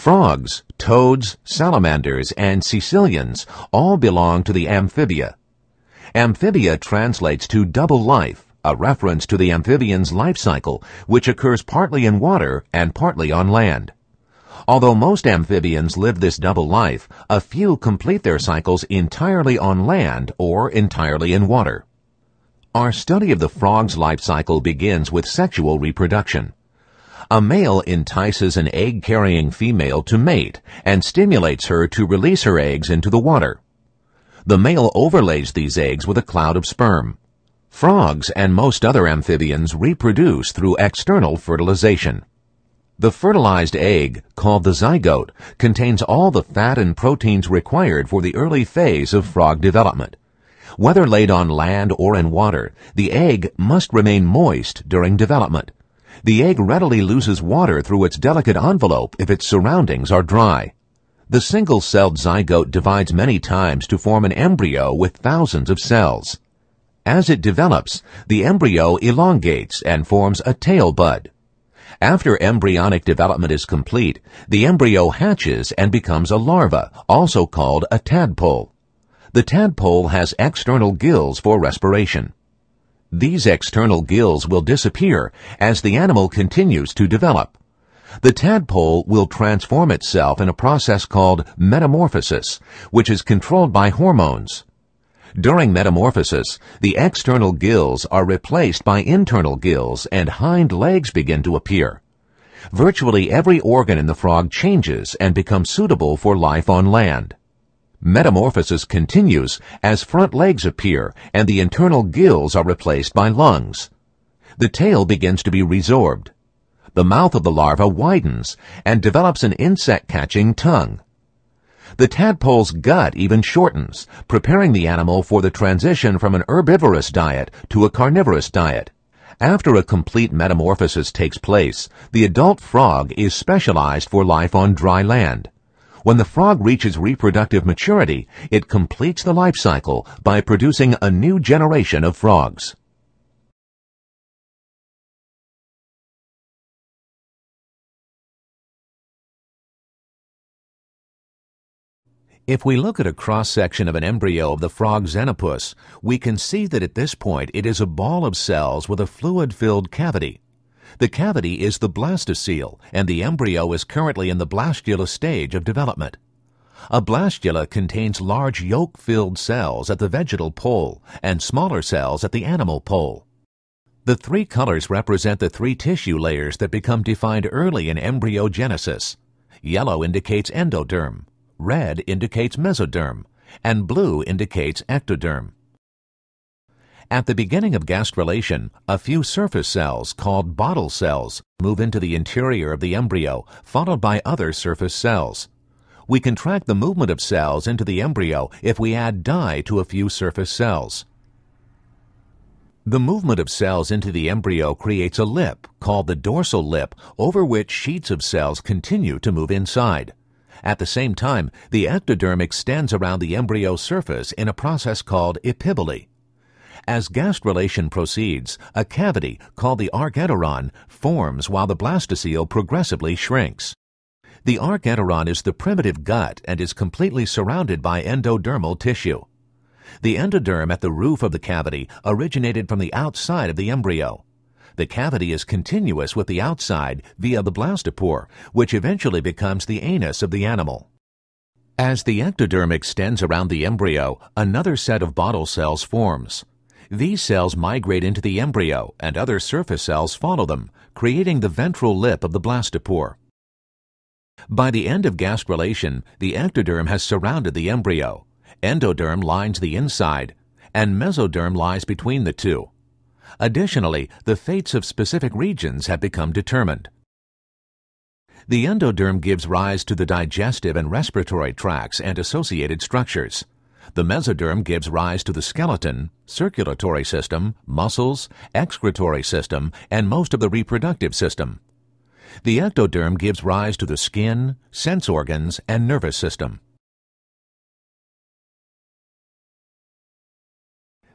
Frogs, toads, salamanders, and caecilians all belong to the amphibia. Amphibia translates to double life, a reference to the amphibian's life cycle, which occurs partly in water and partly on land. Although most amphibians live this double life, a few complete their cycles entirely on land or entirely in water. Our study of the frog's life cycle begins with sexual reproduction. A male entices an egg-carrying female to mate and stimulates her to release her eggs into the water. The male overlays these eggs with a cloud of sperm. Frogs and most other amphibians reproduce through external fertilization. The fertilized egg, called the zygote, contains all the fat and proteins required for the early phase of frog development. Whether laid on land or in water, the egg must remain moist during development. The egg readily loses water through its delicate envelope if its surroundings are dry. The single-celled zygote divides many times to form an embryo with thousands of cells. As it develops, the embryo elongates and forms a tail bud. After embryonic development is complete, the embryo hatches and becomes a larva, also called a tadpole. The tadpole has external gills for respiration. These external gills will disappear as the animal continues to develop. The tadpole will transform itself in a process called metamorphosis, which is controlled by hormones. During metamorphosis, the external gills are replaced by internal gills and hind legs begin to appear. Virtually every organ in the frog changes and becomes suitable for life on land. Metamorphosis continues as front legs appear and the internal gills are replaced by lungs. The tail begins to be resorbed. The mouth of the larva widens and develops an insect-catching tongue. The tadpole's gut even shortens, preparing the animal for the transition from an herbivorous diet to a carnivorous diet. After a complete metamorphosis takes place, the adult frog is specialized for life on dry land. When the frog reaches reproductive maturity, it completes the life cycle by producing a new generation of frogs. If we look at a cross-section of an embryo of the frog Xenopus, we can see that at this point it is a ball of cells with a fluid-filled cavity. The cavity is the blastocele, and the embryo is currently in the blastula stage of development. A blastula contains large yolk-filled cells at the vegetal pole and smaller cells at the animal pole. The three colors represent the three tissue layers that become defined early in embryogenesis. Yellow indicates endoderm, red indicates mesoderm, and blue indicates ectoderm. At the beginning of gastrulation, a few surface cells, called bottle cells, move into the interior of the embryo, followed by other surface cells. We can track the movement of cells into the embryo if we add dye to a few surface cells. The movement of cells into the embryo creates a lip, called the dorsal lip, over which sheets of cells continue to move inside. At the same time, the ectoderm extends around the embryo surface in a process called epiboly. As gastrulation proceeds, a cavity, called the archenteron, forms while the blastocele progressively shrinks. The archenteron is the primitive gut and is completely surrounded by endodermal tissue. The endoderm at the roof of the cavity originated from the outside of the embryo. The cavity is continuous with the outside via the blastopore, which eventually becomes the anus of the animal. As the ectoderm extends around the embryo, another set of bottle cells forms. These cells migrate into the embryo and other surface cells follow them, creating the ventral lip of the blastopore. By the end of gastrulation, the ectoderm has surrounded the embryo. Endoderm lines the inside, and mesoderm lies between the two. Additionally, the fates of specific regions have become determined. The endoderm gives rise to the digestive and respiratory tracts and associated structures. The mesoderm gives rise to the skeleton, circulatory system, muscles, excretory system, and most of the reproductive system. The ectoderm gives rise to the skin, sense organs, and nervous system.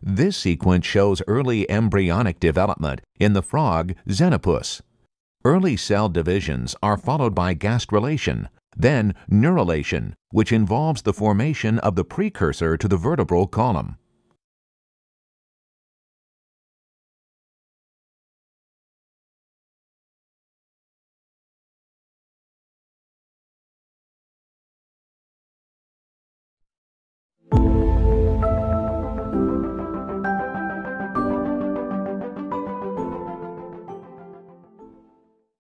This sequence shows early embryonic development in the frog Xenopus. Early cell divisions are followed by gastrulation, Then neurulation, which involves the formation of the precursor to the vertebral column.